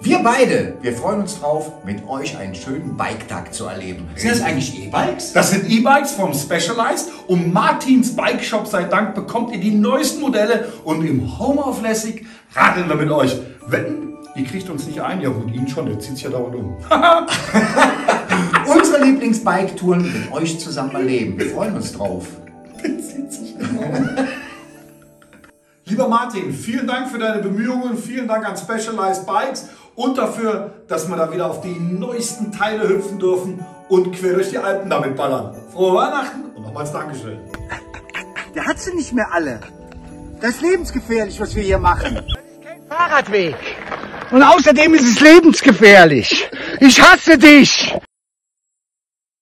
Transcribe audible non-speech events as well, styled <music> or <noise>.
Wir beide, wir freuen uns drauf, mit euch einen schönen Bike-Tag zu erleben. Sind das eigentlich E-Bikes? Das sind E-Bikes vom Specialized und Martins Bike Shop sei Dank bekommt ihr die neuesten Modelle und im Home of radeln wir mit euch. Wetten, ihr kriegt uns nicht ein, ja gut, ihn schon, der zieht sich ja dauernd um. <laughs> Lieblings-Bike-Touren mit euch zusammen erleben. Wir freuen uns drauf. <laughs> Lieber Martin, vielen Dank für deine Bemühungen, vielen Dank an Specialized Bikes und dafür, dass wir da wieder auf die neuesten Teile hüpfen dürfen und quer durch die Alpen damit ballern. Frohe Weihnachten und nochmals Dankeschön. Der hat sie nicht mehr alle. Das ist lebensgefährlich, was wir hier machen. Fahrradweg. Und außerdem ist es lebensgefährlich. Ich hasse dich.